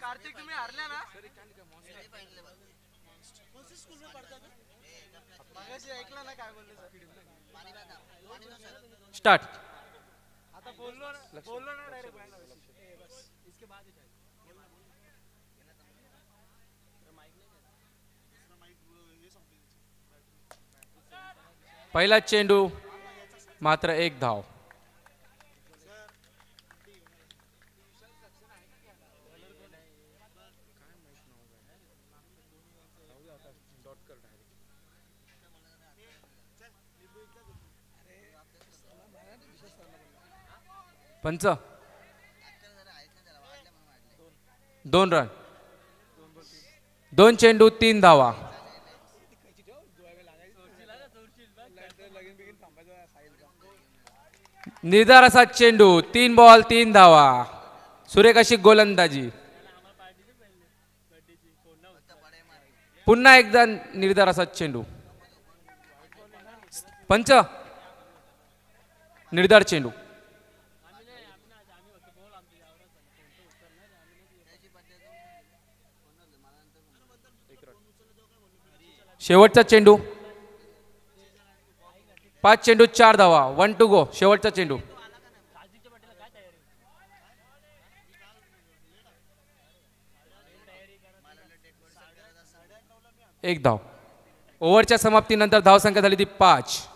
कार्तिक तुम्ही हारल्या ना? मगाशी ऐकलं ना काय बोलले सर स्टार्ट आता बोललो ना बोललो ना डायरेक्ट पहिला चेंडू मात्र एक धाव. पंच? दोन रन. दोन चेंडू तीन धावा. निर्धार असा चेंडू तीन बॉल तीन धावा. सुरेख अशी गोलंदाजी. पुन्हा एकदा निर्धार असा चेंडू. पंच? निर्धार चेंडू. शेवटचा चेंडू. पाच चेंडू चार धावा. वन टू गो शेवटचा चेंडू. एक धाव. ओव्हरच्या समाप्तीनंतर धावसंख्या झाली ती पाच.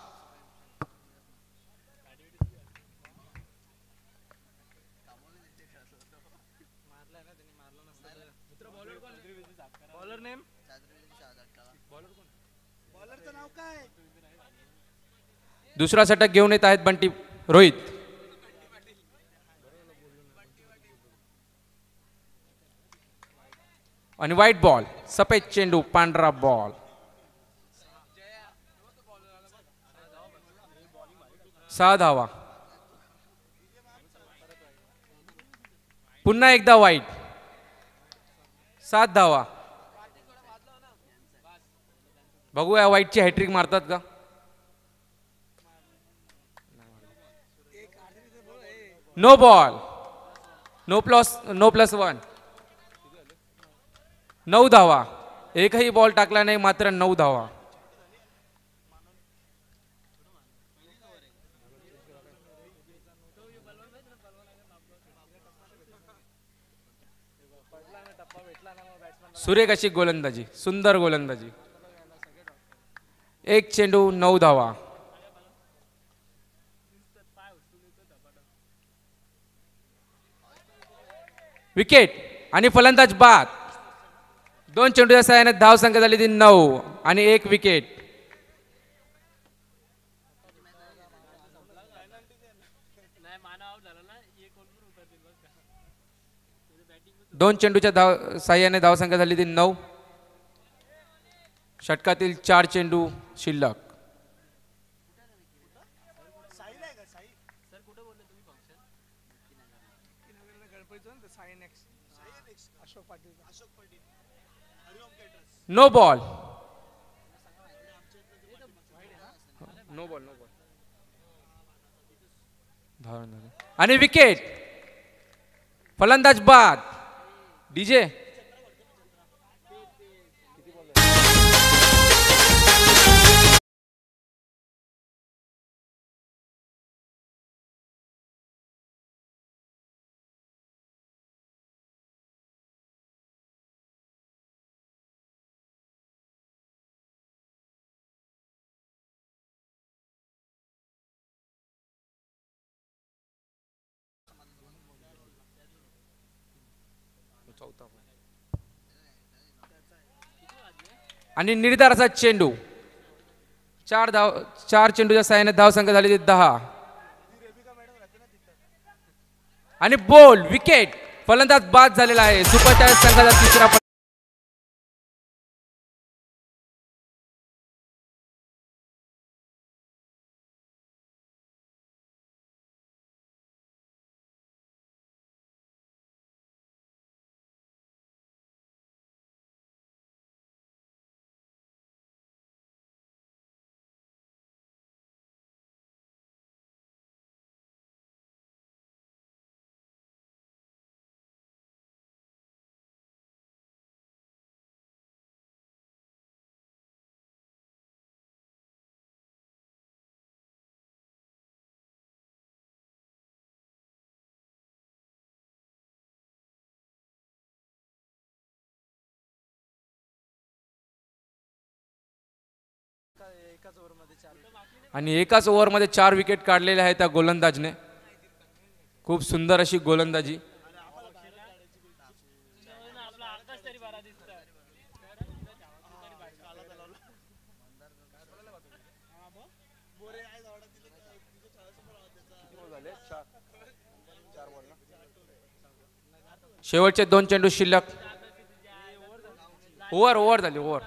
दुसरा षटक घेऊन येत आहेत बंटी रोहित. आणि व्हाईट बॉल सफेद चेंडू पांढरा बॉल सहा धावा. पुन्हा एकदा वाईट सात धावा. बघूया वाईटची हॅट्रिक मारतात का? No ball no plus no plus one नऊ धावा. एकही बॉल टाकला नाही मात्र नऊ धावा. सुरेख अशी गोलंदाजी सुंदर गोलंदाजी. एक चेंडू नऊ धावा. विकेट आणि फलंदाज बाद. दोन चेंडूच्या सहाय्याने धाव संख्या झाली ती नऊ आणि एक विकेट दोन चेंडूच्या धाव साह्याने धावसंख्या झाली ती नऊ. षटकातील चार चेंडू शिल्लक. No ball no ball no ball आणि विकेट फलंदाज बाद. डीजे. आणि निर्धाराचा चेंडू. चार धाव चार चेंडूच्या साह्याने धाव संख्या झाली दहा. आणि बोल विकेट फलंदाज बाद झालेला आहे. सुपर संघाचा तिसरा आणि एकाच ओव्हरमध्ये चार विकेट काढलेले आहेत त्या गोलंदाजने. खूप सुंदर अशी गोलंदाजी. शेवटचे दोन चेंडू शिल्लक. ओव्हर ओव्हर झाली ओव्हर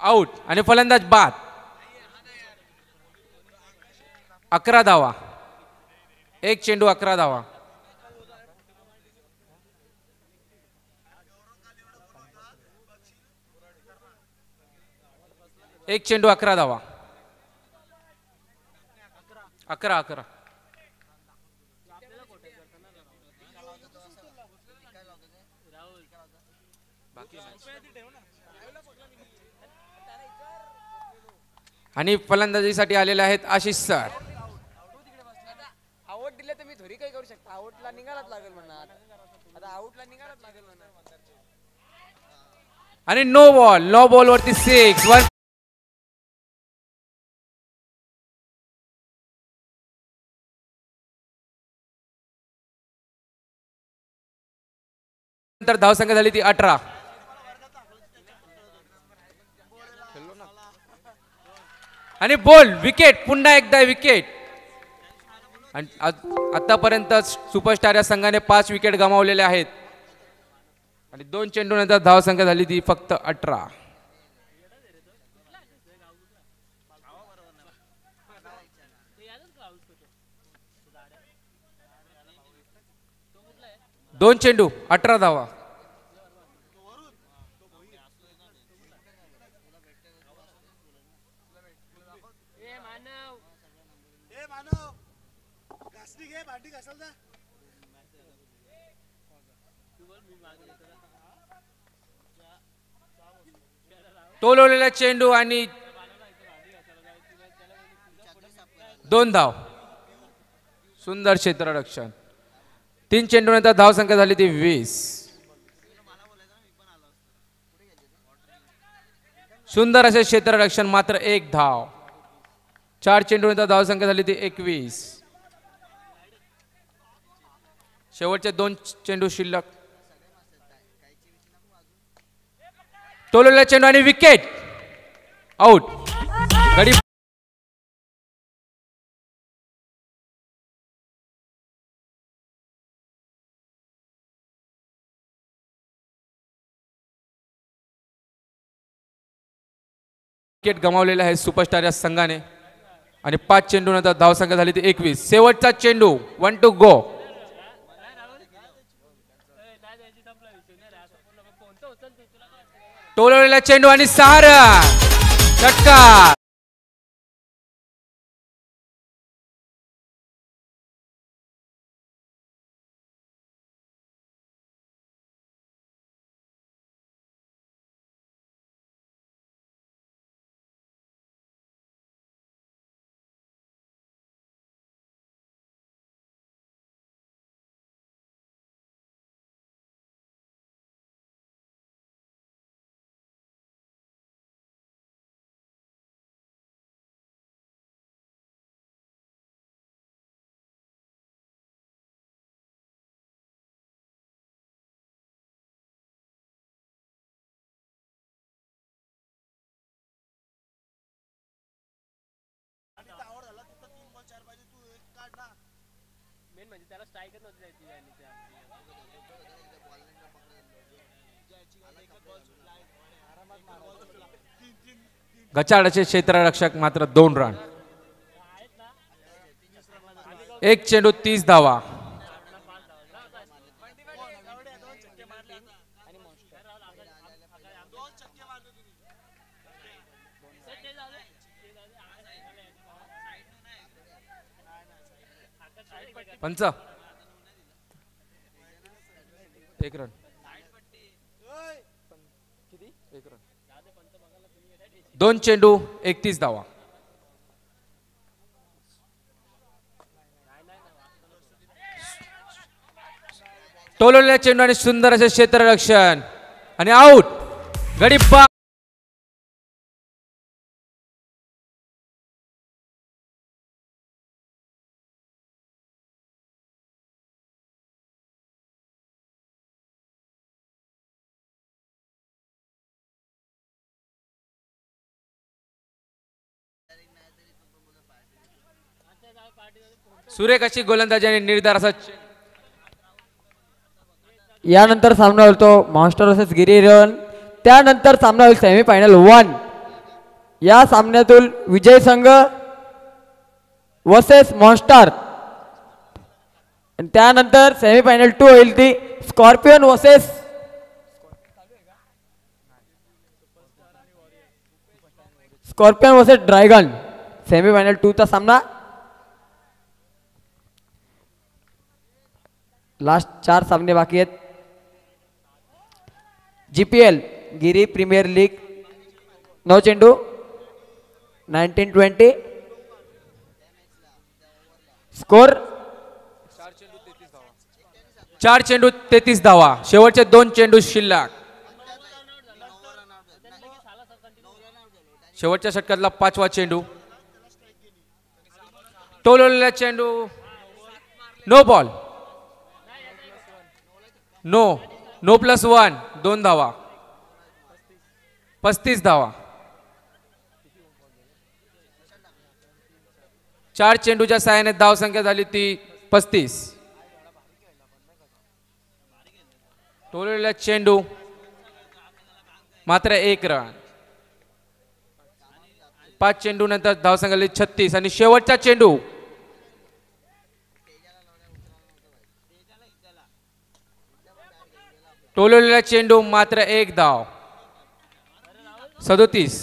आउट आणि फलंदाज बाद. अकरा धावा. एक चेंडू अकरा धावा. एक चेंडू अकरा धावा. अकरा अकरा. आणि फलंदाजीसाठी आलेले आहेत आशिष सर. आउट दिले तर मी थोडी काही करू शकता. आउटला निघायलाच लागेल म्हणणार. आता आउटला निघायलाच लागेल आणि नो बॉल नो बॉल वरती सिक्स वन नंतर धावसंख्या झाली ती अठरा. आणि बोल विकेट पुन्हा एकदा विकेट आणि आ- आतापर्यंत सुपरस्टार या संघाने पाच विकेट गमावलेले आहेत. आणि दोन चेंडूनंतर धावसंख्या झाली ती फक्त अठरा. दोन चेंडू अठरा धावा. टोलवलेला चेंडू आणि दोन धाव. सुंदर क्षेत्ररक्षण. तीन चेंडू नंतर धाव संख्या झाली ती वीस. सुंदर असे क्षेत्ररक्षण मात्र एक धाव. चार चेंडू नंतर धाव संख्या झाली ती एकवीस. शेवटचे दोन चेंडू शिल्लक. टोलवलेला चेंडू आणि विकेट आउट गडी विकेट गमावलेला आहे सुपरस्टार या संघाने. आणि पाच चेंडू नंतर धावसंख्या झाली ती एकवीस. शेवटचा चेंडू वन टू गो टोलवलेला चेंडू आणि सहा रन षटकार मेन म्हणजे त्याला स्ट्राईकच नव्हती जायची आणि त्या गचाडाचे क्षेत्ररक्षक मात्र दोन रन एक चेंडू तीस धावा. पंच. एक रन एक रन दोन चेंडू एकतीस धावा. टोलवलेल्या चेंडू आणि सुंदर असे क्षेत्ररक्षण आणि आऊट गडी सुरेख अशी गोलंदाजाने निर्धार असा यानंतर सामना होईल तो मॉन्स्टर वर्सेस गिरीरन. त्यानंतर सामना होईल सेमीफायनल वन या सामन्यातून विजय संघ वर्सेस मॉन्स्टर आणि त्यानंतर सेमीफायनल टू होईल ती scorpion versus scorpion versus dragon. Semifinal टूचा सामना लास्ट चार सामने बाकी आहेत. G P L Giri premier league नऊ चेंडू नाईन्टीन ट्वेंटी स्कोर चार चेंडू तेहतीस धावा. शेवटचे दोन चेंडू शिल्लक. शेवटच्या षटकातला पाचवा चेंडू. टोलवलेला चेंडू. No ball no no plus one दोन धावा. पस्तीस धावा. चार चेंडूच्या सहाय्याने धाव संख्या झाली ती पस्तीस. टोललेला चेंडू मात्र एक रन पाच चेंडू नंतर धावसंख्या झाली छत्तीस. आणि शेवटचा चेंडू टोलवलेला चेंडू मात्र एक धाव. सदोतीस.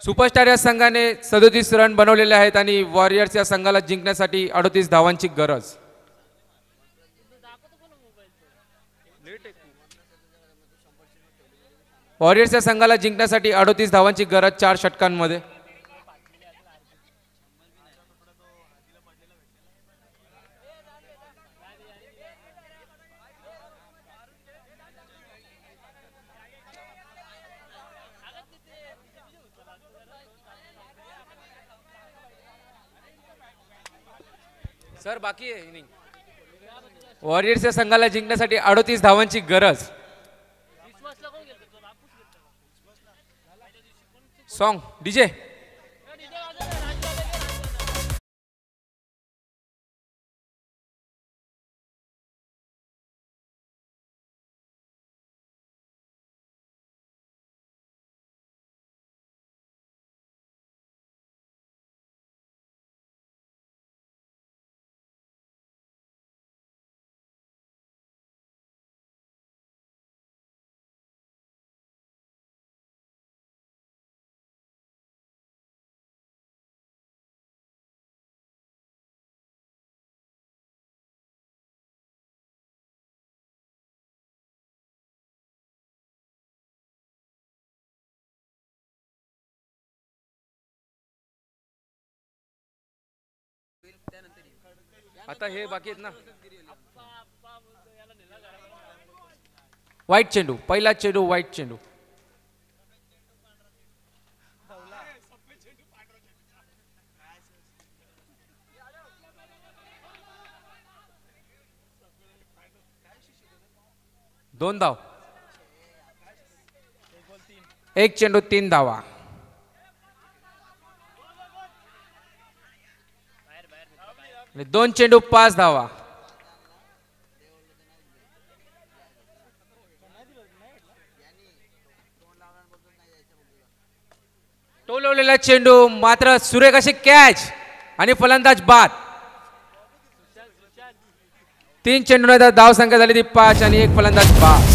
सुपरस्टार या संघाने सदोतीस रन बनवलेले आहेत आणि वॉरियर्स या संघाला जिंकण्यासाठी अडोतीस धावांची गरज. वॉरियर्स या संघाला जिंकण्यासाठी अडोतीस धावांची गरज चार षटकांमध्ये. सर बाकी आहे इनिंग. वॉरियर्सच्या संघाला जिंकण्यासाठी अडोतीस धावांची गरज. Song DJ. आता हे बाकी आहेत ना? वाईट चेंडू पहिला चेंडू वाईट चेंडू. दोन धाव. एक चेंडू तीन धावा. आणि दोन चेंडू पाच धावा. टोलवलेला चेंडू मात्र सुरेख अशी कॅच आणि फलंदाज बाद. तीन चेंडू धाव संख्या झाली ती पाच आणि एक फलंदाज बाद.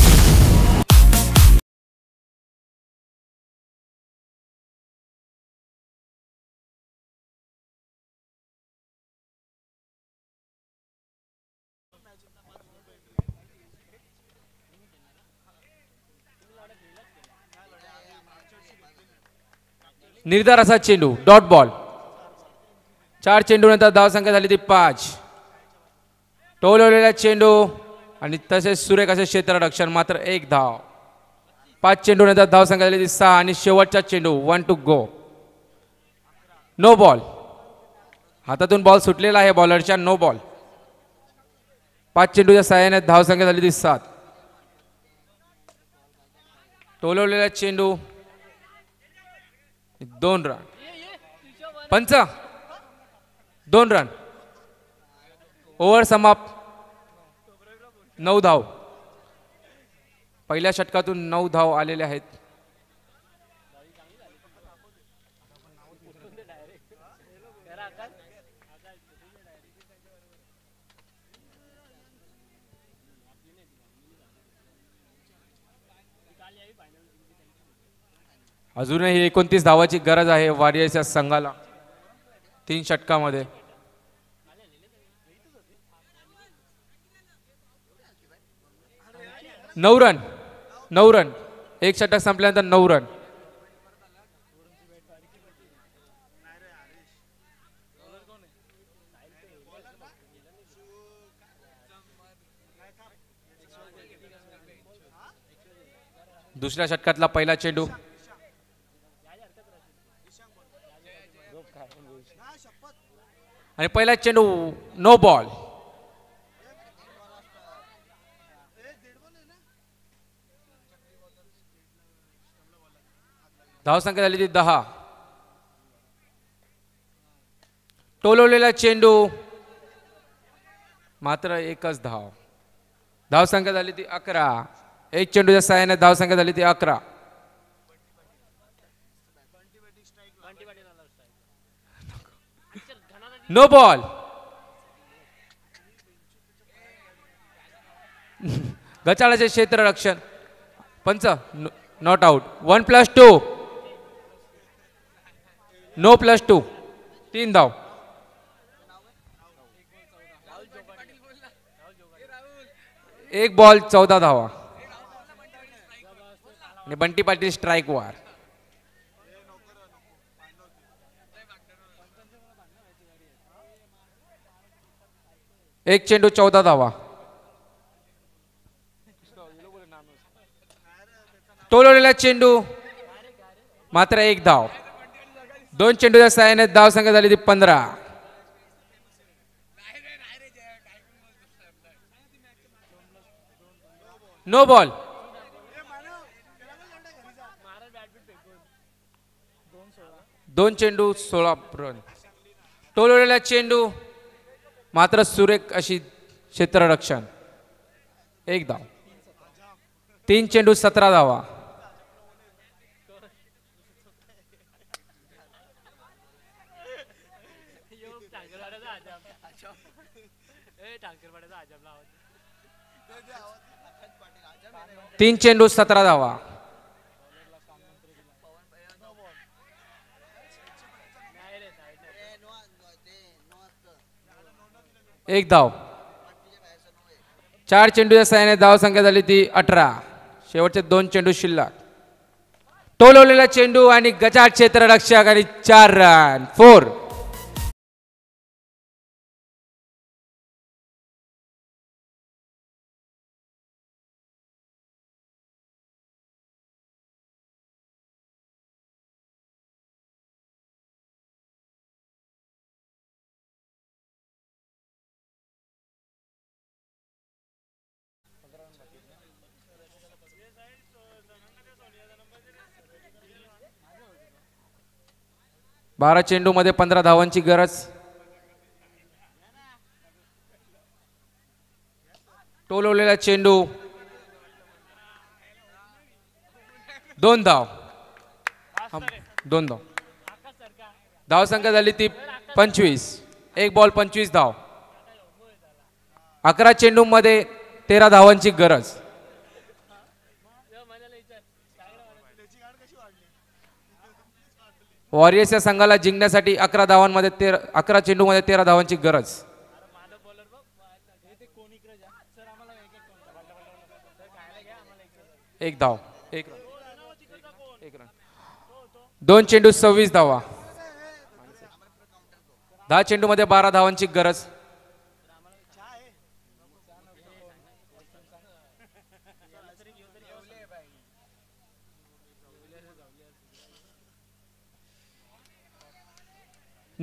निर्धार असा चेंडू डॉट बॉल. चार चेंडू नंतर धाव संख्या झाली ती पाच. टोलवलेला चेंडू आणि तसेच सुरेख असे क्षेत्ररक्षण मात्र एक धाव. पाच चेंडू नंतर धाव संख्या झाली ती सहा आणि शेवटचा चेंडू one two go no ball हातातून बॉल सुटलेला आहे बॉलरच्या नो बॉल पाच चेंडूच्या सहाय्याने धाव संख्या झाली ती सात. टोलवलेला चेंडू दोन रन. पंच. दोन रन. ओव्हर समाप्त. नऊ धाव. पहिल्या षटकातून नऊ धाव आलेले आहेत. अजूनही एकोणतीस धावाची गरज आहे वारियर्सच्या संघाला. तीन षटकामध्ये. नऊ रन नऊ रन. एक षटक संपल्यानंतर नऊ रन. दुसऱ्या षटकातला पहिला चेंडू. आणि पहिला चेंडू नो बॉल धावसंख्या झाली ती दहा. टोलवलेला चेंडू मात्र एकच धाव. धावसंख्या झाली ती अकरा. एक चेंडूच्या सहाय्याने धावसंख्या झाली ती अकरा. नो बॉल गचाळाचे क्षेत्ररक्षण. पंच not out one plus two no plus two तीन धाव. एक बॉल चौदा धावा. आणि बंटी पाटील स्ट्राईक वार. एक चेंडू चौदा धावा. टोलवलेला चेंडू मात्र एक धाव. दोन चेंडूच्या सहाय्याने धाव संख्या झाली ती पंधरा. नो बॉल दोन चेंडू सोळा रन टोलवलेला चेंडू मात्र सुरेख अशी क्षेत्ररक्षण. एक धाव तीन चेंडू सतरा धावा. तीन चेंडू सतरा धावा. एक धाव. चार चेंडूच्या सहाय्याने धाव संख्या झाली ती अठरा. शेवटचे दोन चेंडू शिल्लक. टोलवलेला चेंडू आणि गजा क्षेत्ररक्षक आणि चार रन फोर बारा चेंडूमध्ये पंधरा धावांची गरज. टोलवलेला चेंडू. दोन धाव. दोन धाव. धाव संख्या झाली ती पंचवीस. एक बॉल पंचवीस धाव. अकरा चेंडूमध्ये तेरा धावांची गरज. वॉरियर्स या संघाला जिंकण्यासाठी अकरा धावांमध्ये तेरा अकरा चेंडूमध्ये तेरा धावांची गरज. एक धाव एक रन एक रन दोन चेंडू सव्वीस धावा. दहा चेंडूमध्ये बारा धावांची गरज.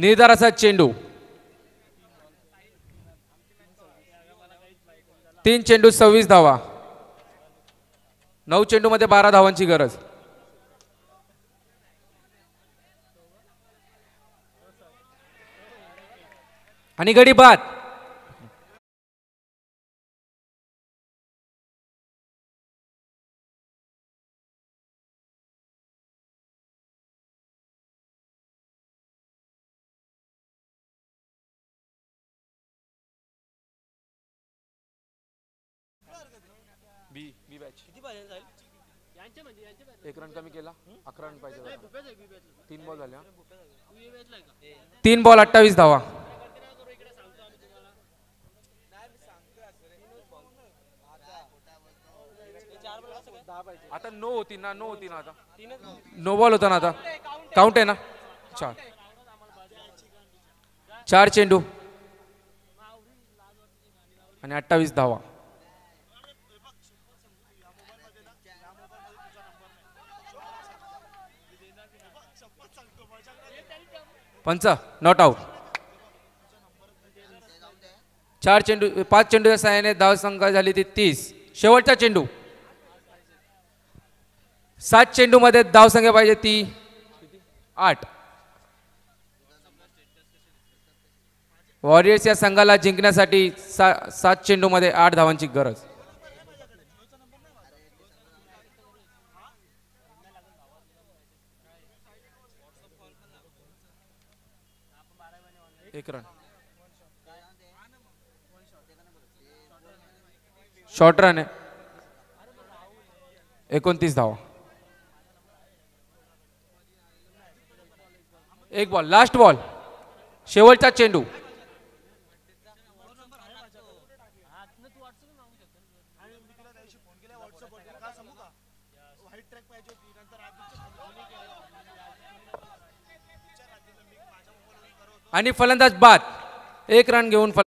निर्धाराचा चेंडू. तीन चेंडू सव्वीस धावा. नऊ चेंडू मध्ये बारा धावांची गरज. आणि गडी बाद. बी बी बॅच एक रन कमी केला अकरा रन पाहिजे तीन बॉल झाले तीन बॉल अठ्ठावीस धावा. आता नो होती ना नो होती ना आता. नो बॉल होता ना आता. काउंट आहे ना? चार. चार चेंडू. आणि अठ्ठावीस धावा. पंच नॉट आउट चार चेंडू पाच चेंडूच्या सहाय्याने धाव संख्या झाली ती तीस. शेवटचा चेंडू. सात चेंडू मध्ये धाव संख्या पाहिजे ती आठ. वॉरियर्स या संघाला जिंकण्यासाठी सा सात चेंडू मध्ये आठ धावांची गरज. एक रन शॉर्ट रन आहे. एकोणतीस धावा. एक बॉल लास्ट बॉल शेवटचा चेंडू. आणि फलंदाज बाद. एक रन घेऊन फल-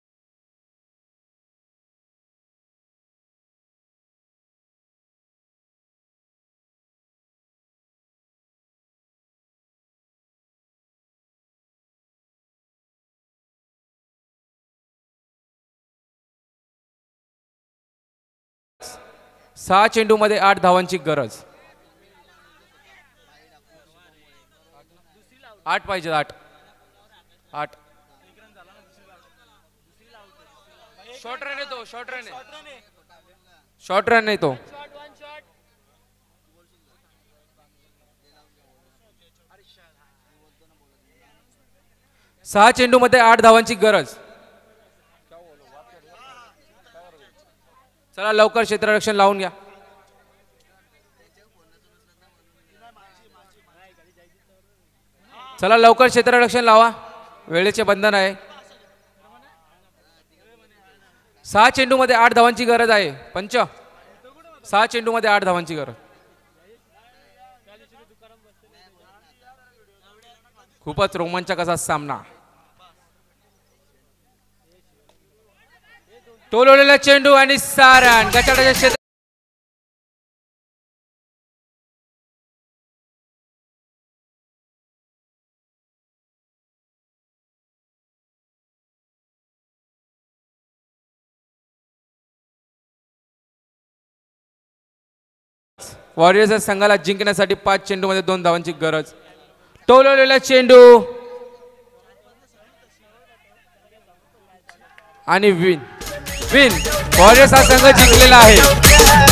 सहा चेंडूमध्ये आठ धावांची गरज. आठ पाहिजे आठ. आठ. शॉर्ट रन येतो शॉर्ट रन शॉर्ट रन येतो सहा चेंडू मध्ये आठ धावांची गरज. चला लवकर क्षेत्ररक्षण लावून घ्या. चला लवकर क्षेत्ररक्षण लावा. वेळेचे बंधन आहे. सहा चेंडू मध्ये आठ धावांची गरज आहे. पंच सहा चेंडू मध्ये आठ धावांची गरज. खूपच रोमांचक असा सामना. टोलवलेला चेंडू आणि सारण गटाच्या वॉरियर्स या संघाला जिंकण्यासाठी पाच चेंडूमध्ये दोन धावांची गरज. टोलवलेला चेंडू. आणि विन विन वॉरियर्स हा संघ जिंकलेला आहे.